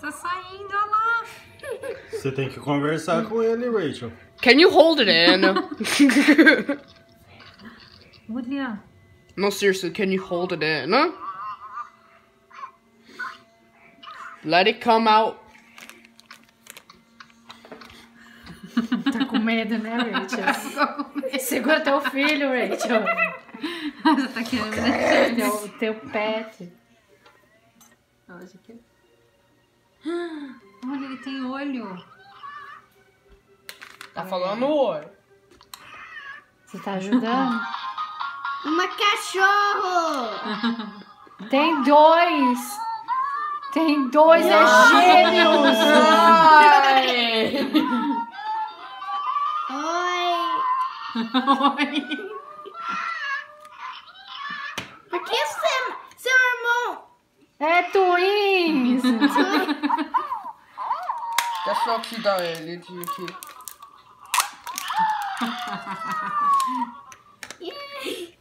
Tá saindo, olha lá. Você tem que conversar com ele, Rachel. Can you hold it in? Olha. no, seriously, can you hold it in? Let it come out. Tá com medo, né, Rachel? Segura teu filho, Rachel. Você tá querendo deixar. Teu, teu pet. Olha aqui. Tem olho. Tá falando oi. Você tá ajudando? Uma cachorro! Tem dois! Tem dois, é gêmeos! Oi! Oi. Por que seu, seu irmão... É twins! That's not key down here, need you key. Yay!